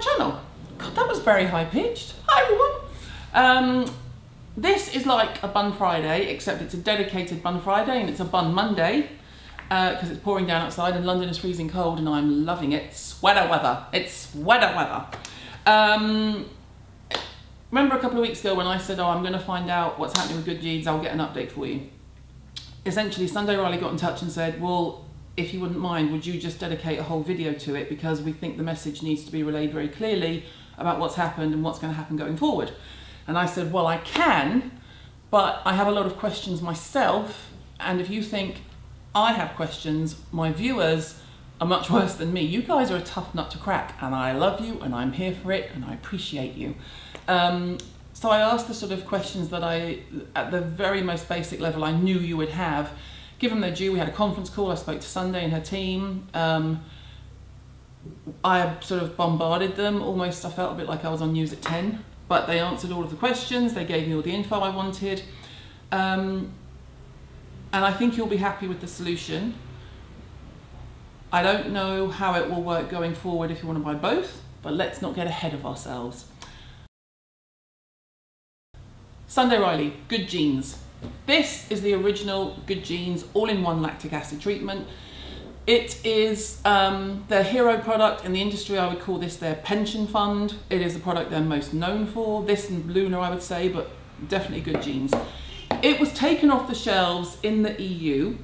channel. God, that was very high pitched. Hi everyone. Um, this is like a Bun Friday, except it's a dedicated Bun Friday and it's a Bun Monday because uh, it's pouring down outside and London is freezing cold and I'm loving it. Sweater weather. It's sweater weather. Um, remember a couple of weeks ago when I said, oh, I'm going to find out what's happening with Good Genes, I'll get an update for you. Essentially, Sunday Riley got in touch and said, well, if you wouldn't mind, would you just dedicate a whole video to it because we think the message needs to be relayed very clearly about what's happened and what's going to happen going forward. And I said, well, I can, but I have a lot of questions myself. And if you think I have questions, my viewers are much worse than me. You guys are a tough nut to crack and I love you and I'm here for it and I appreciate you. Um, so I asked the sort of questions that I, at the very most basic level, I knew you would have. Give them their due. We had a conference call. I spoke to Sunday and her team. Um, I sort of bombarded them, almost I felt a bit like I was on news at 10, but they answered all of the questions, they gave me all the info I wanted, um, and I think you'll be happy with the solution. I don't know how it will work going forward if you want to buy both, but let's not get ahead of ourselves. Sunday Riley, Good Genes. This is the original Good Genes all-in-one lactic acid treatment. It is um, their hero product in the industry. I would call this their pension fund. It is the product they're most known for. This and Luna, I would say, but definitely good genes. It was taken off the shelves in the EU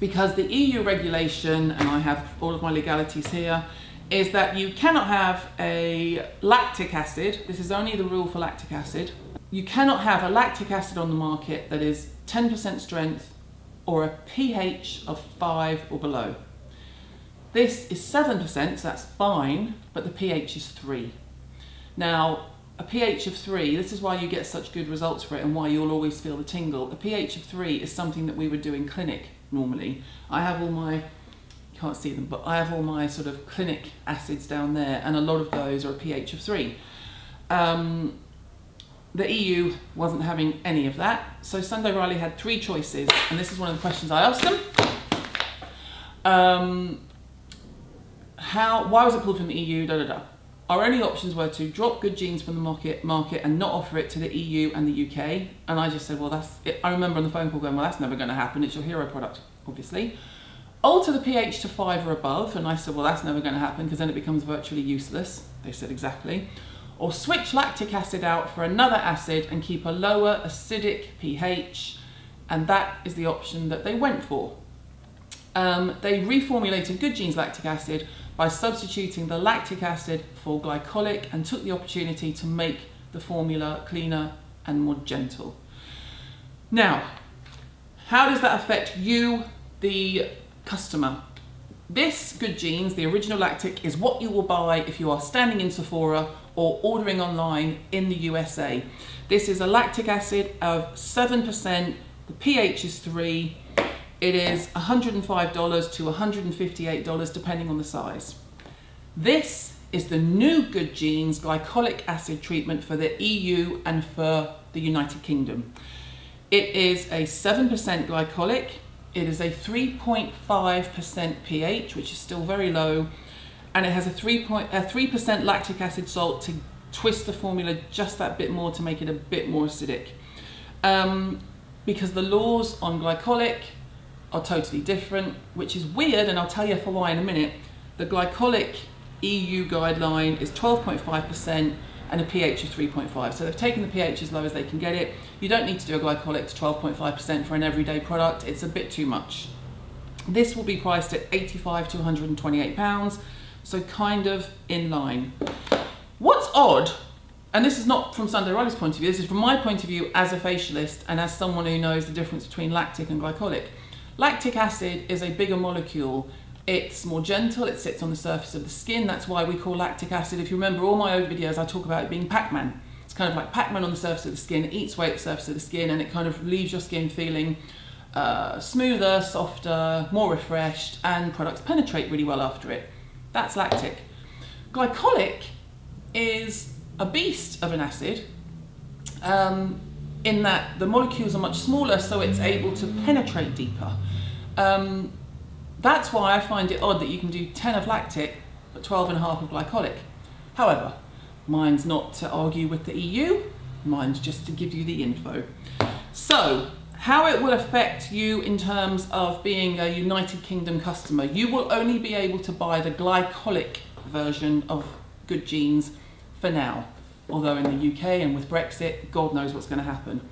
because the EU regulation, and I have all of my legalities here, is that you cannot have a lactic acid. This is only the rule for lactic acid. You cannot have a lactic acid on the market that is 10% strength or a pH of 5 or below. This is 7%, so that's fine, but the pH is 3. Now, a pH of 3, this is why you get such good results for it and why you'll always feel the tingle. A pH of 3 is something that we would do in clinic normally. I have all my, you can't see them, but I have all my sort of clinic acids down there and a lot of those are a pH of 3. Um, the EU wasn't having any of that. So Sunday Riley had three choices, and this is one of the questions I asked them. Um, how, why was it pulled from the EU, da da da. Our only options were to drop good genes from the market, market and not offer it to the EU and the UK. And I just said, well, that's it. I remember on the phone call going, well, that's never going to happen. It's your hero product, obviously. Alter the pH to five or above. And I said, well, that's never going to happen because then it becomes virtually useless. They said exactly or switch lactic acid out for another acid and keep a lower acidic pH and that is the option that they went for. Um, they reformulated Good Genes lactic acid by substituting the lactic acid for glycolic and took the opportunity to make the formula cleaner and more gentle. Now, how does that affect you, the customer? This Good Genes, the original lactic, is what you will buy if you are standing in Sephora or ordering online in the USA. This is a lactic acid of 7%, the pH is 3, it is $105 to $158 depending on the size. This is the new Good Genes glycolic acid treatment for the EU and for the United Kingdom. It is a 7% glycolic, it is a 3.5% pH, which is still very low, and it has a 3% lactic acid salt to twist the formula just that bit more to make it a bit more acidic. Um, because the laws on glycolic are totally different, which is weird, and I'll tell you for why in a minute. The glycolic EU guideline is 12.5%, and a pH of 3.5. So they've taken the pH as low as they can get it. You don't need to do a glycolic to 12.5% for an everyday product. It's a bit too much. This will be priced at 85 to 128 pounds, so kind of in line. What's odd, and this is not from Sunday Riley's point of view, this is from my point of view as a facialist and as someone who knows the difference between lactic and glycolic. Lactic acid is a bigger molecule it's more gentle, it sits on the surface of the skin. That's why we call lactic acid. If you remember all my old videos, I talk about it being Pac-Man. It's kind of like Pac-Man on the surface of the skin. It eats away at the surface of the skin and it kind of leaves your skin feeling uh, smoother, softer, more refreshed, and products penetrate really well after it. That's lactic. Glycolic is a beast of an acid um, in that the molecules are much smaller, so it's able to penetrate deeper. Um, that's why I find it odd that you can do 10 of lactic but 12 and a half of glycolic. However, mine's not to argue with the EU, mine's just to give you the info. So, how it will affect you in terms of being a United Kingdom customer. You will only be able to buy the glycolic version of Good Genes for now. Although in the UK and with Brexit, God knows what's going to happen.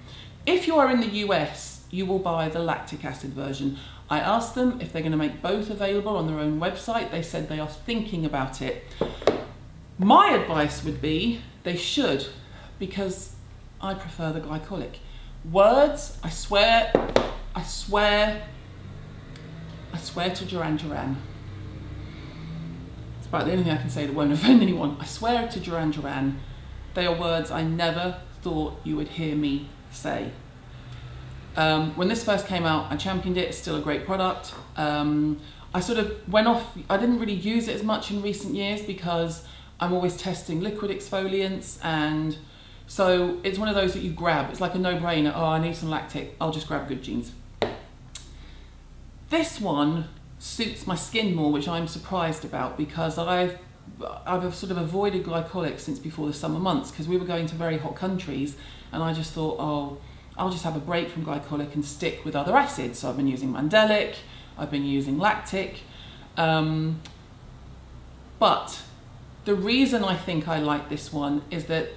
If you are in the US, you will buy the lactic acid version. I asked them if they're going to make both available on their own website. They said they are thinking about it. My advice would be they should, because I prefer the glycolic. Words, I swear, I swear, I swear to Duran Duran. It's about the only thing I can say that won't offend anyone. I swear to Duran Duran, they are words I never thought you would hear me say. Um, when this first came out, I championed it. It's still a great product. Um, I sort of went off. I didn't really use it as much in recent years because I'm always testing liquid exfoliants, and so it's one of those that you grab. It's like a no-brainer. Oh, I need some lactic. I'll just grab Good genes. This one suits my skin more, which I'm surprised about because I've I've sort of avoided glycolic since before the summer months because we were going to very hot countries, and I just thought, oh I'll just have a break from glycolic and stick with other acids. So I've been using mandelic, I've been using lactic. Um, but the reason I think I like this one is that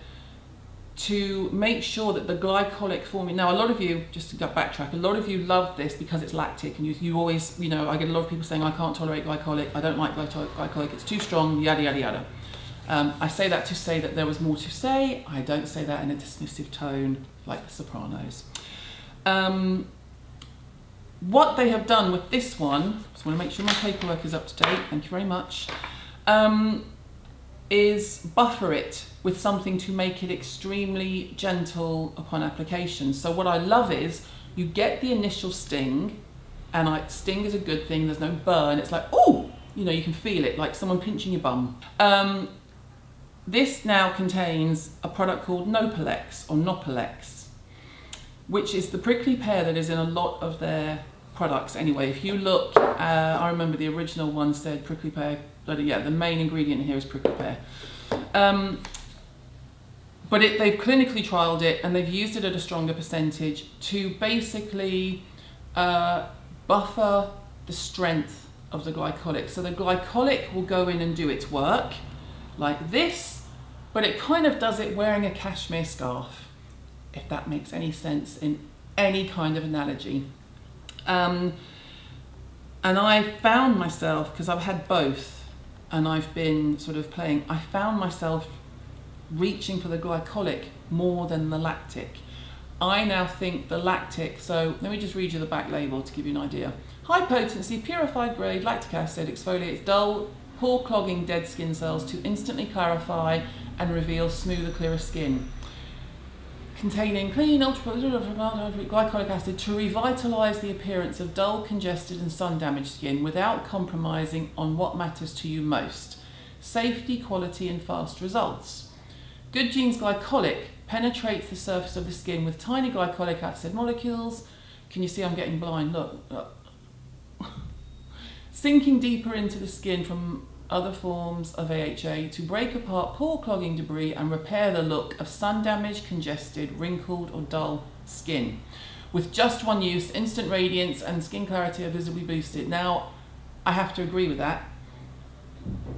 to make sure that the glycolic formula, now a lot of you, just to backtrack, a lot of you love this because it's lactic and you, you always, you know, I get a lot of people saying I can't tolerate glycolic, I don't like glycolic, it's too strong, yada, yada, yada. Um, I say that to say that there was more to say. I don't say that in a dismissive tone like The Sopranos. Um, what they have done with this one, just want to make sure my paperwork is up to date, thank you very much, um, is buffer it with something to make it extremely gentle upon application. So what I love is you get the initial sting, and I, sting is a good thing, there's no burn, it's like, oh, you know, you can feel it, like someone pinching your bum. Um, this now contains a product called Nopalex or Nopalex, which is the prickly pear that is in a lot of their products anyway. If you look, uh, I remember the original one said prickly pear, but yeah, the main ingredient here is prickly pear. Um, but it, they've clinically trialed it and they've used it at a stronger percentage to basically uh, buffer the strength of the glycolic. So the glycolic will go in and do its work like this but it kind of does it wearing a cashmere scarf, if that makes any sense in any kind of analogy. Um, and I found myself, because I've had both, and I've been sort of playing, I found myself reaching for the glycolic more than the lactic. I now think the lactic, so let me just read you the back label to give you an idea. High potency, purified grade lactic acid exfoliates dull, pore clogging dead skin cells to instantly clarify and reveal smoother, clearer skin. Containing clean ultra glycolic acid to revitalise the appearance of dull, congested and sun damaged skin without compromising on what matters to you most. Safety, quality and fast results. Good Genes Glycolic penetrates the surface of the skin with tiny glycolic acid molecules. Can you see I'm getting blind? Look. Sinking deeper into the skin from other forms of AHA to break apart pore clogging debris and repair the look of sun damaged, congested, wrinkled or dull skin. With just one use, instant radiance and skin clarity are visibly boosted. Now, I have to agree with that.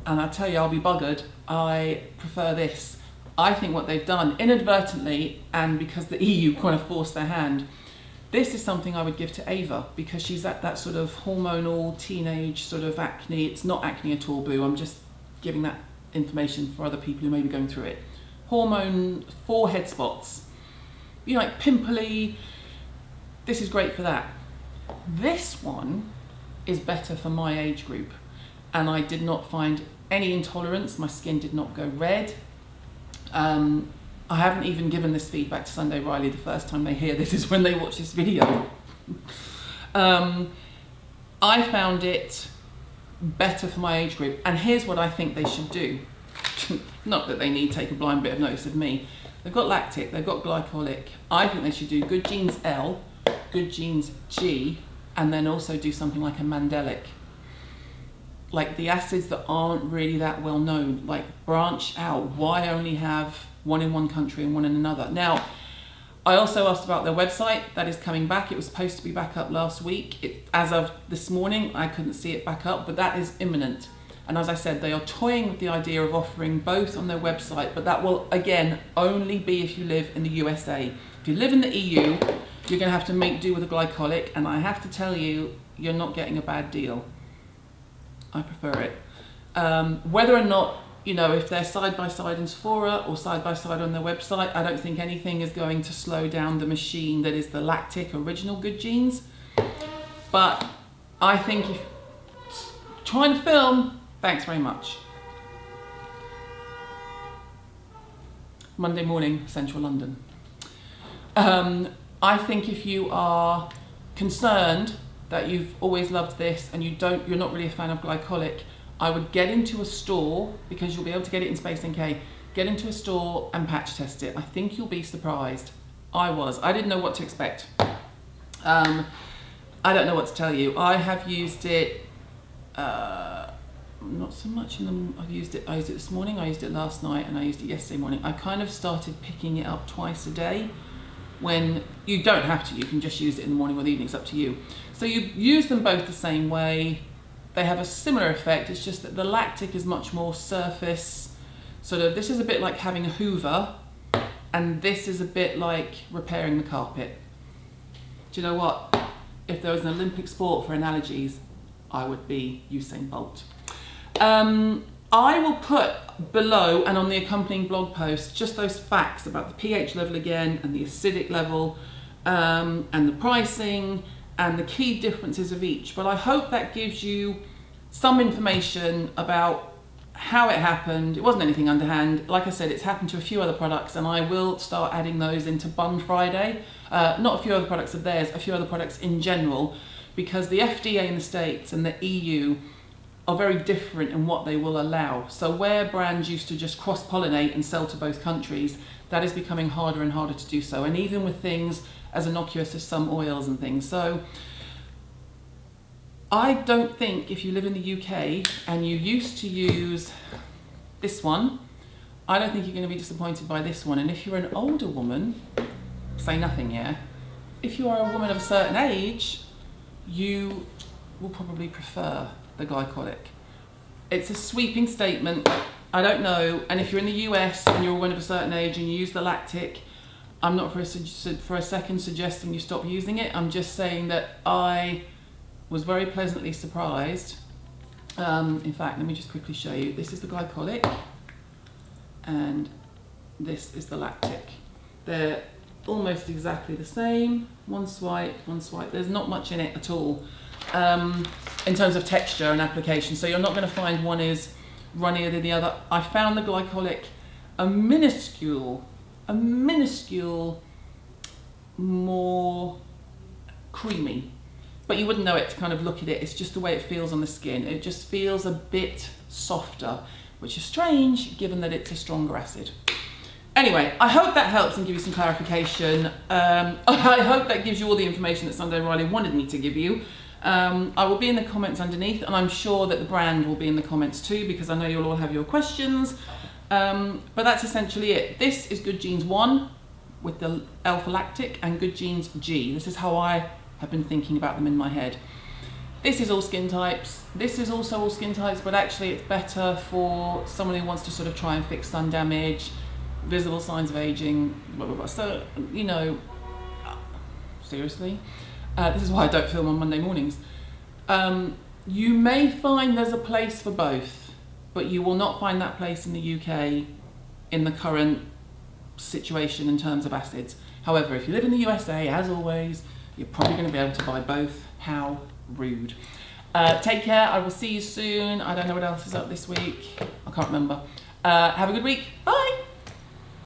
And I tell you, I'll be buggered. I prefer this. I think what they've done inadvertently, and because the EU kind of forced their hand, this is something I would give to Ava because she's at that sort of hormonal teenage sort of acne. It's not acne at all, boo. I'm just giving that information for other people who may be going through it. Hormone forehead spots. You know, like pimply. This is great for that. This one is better for my age group. And I did not find any intolerance. My skin did not go red. Um, I haven't even given this feedback to Sunday Riley. The first time they hear this is when they watch this video. um, I found it better for my age group. And here's what I think they should do. Not that they need to take a blind bit of notice of me. They've got lactic, they've got glycolic. I think they should do good genes L, good genes G, and then also do something like a mandelic. like the acids that aren't really that well known, like branch out. Why only have one in one country and one in another? Now, I also asked about their website. That is coming back. It was supposed to be back up last week. It, as of this morning, I couldn't see it back up, but that is imminent. And as I said, they are toying with the idea of offering both on their website, but that will, again, only be if you live in the USA. If you live in the EU, you're going to have to make do with a glycolic, and I have to tell you, you're not getting a bad deal. I prefer it. Um, whether or not, you know, if they're side by side in Sephora or side by side on their website, I don't think anything is going to slow down the machine that is the lactic original good Genes. But I think if trying to film, thanks very much. Monday morning, central London. Um, I think if you are concerned that you've always loved this and you don't, you're not really a fan of glycolic, I would get into a store because you'll be able to get it in Space NK. Get into a store and patch test it. I think you'll be surprised. I was. I didn't know what to expect. Um, I don't know what to tell you. I have used it. Uh, not so much in the. I've used it. I used it this morning. I used it last night, and I used it yesterday morning. I kind of started picking it up twice a day. When you don't have to, you can just use it in the morning or the evening. It's up to you. So you use them both the same way. They have a similar effect. It's just that the lactic is much more surface. Sort of. This is a bit like having a Hoover, and this is a bit like repairing the carpet. Do you know what? If there was an Olympic sport for analogies, I would be Usain Bolt. Um, I will put below and on the accompanying blog post just those facts about the pH level again and the acidic level um, and the pricing and the key differences of each. But I hope that gives you some information about how it happened. It wasn't anything underhand. Like I said, it's happened to a few other products and I will start adding those into Bun Friday. Uh, not a few other products of theirs, a few other products in general, because the FDA in the States and the EU are very different in what they will allow. So where brands used to just cross-pollinate and sell to both countries, that is becoming harder and harder to do so. And even with things as innocuous as some oils and things. So I don't think if you live in the UK and you used to use this one, I don't think you're going to be disappointed by this one. And if you're an older woman, say nothing, yeah? If you are a woman of a certain age, you will probably prefer the glycolic. It's a sweeping statement. I don't know. And if you're in the US and you're a woman of a certain age and you use the lactic, I'm not for a, for a second suggesting you stop using it. I'm just saying that I was very pleasantly surprised. Um, in fact, let me just quickly show you. This is the glycolic and this is the lactic. They're almost exactly the same. One swipe, one swipe. There's not much in it at all um, in terms of texture and application. So you're not going to find one is runnier than the other. I found the glycolic a minuscule, a minuscule more creamy. But you wouldn't know it to kind of look at it. It's just the way it feels on the skin. It just feels a bit softer, which is strange given that it's a stronger acid. Anyway, I hope that helps and give you some clarification. Um, I hope that gives you all the information that Sunday Riley wanted me to give you. Um, I will be in the comments underneath and I'm sure that the brand will be in the comments too because I know you'll all have your questions. Um, but that's essentially it. This is Good Genes 1 with the alpha lactic and Good Genes G. This is how I have been thinking about them in my head. This is all skin types. This is also all skin types, but actually it's better for someone who wants to sort of try and fix sun damage, visible signs of aging, blah, blah, blah. So, you know, seriously. Uh, this is why I don't film on Monday mornings. Um, you may find there's a place for both, but you will not find that place in the UK in the current situation in terms of acids. However, if you live in the USA, as always, you're probably going to be able to buy both. How rude. Uh, take care. I will see you soon. I don't know what else is up this week. I can't remember. Uh, have a good week. Bye.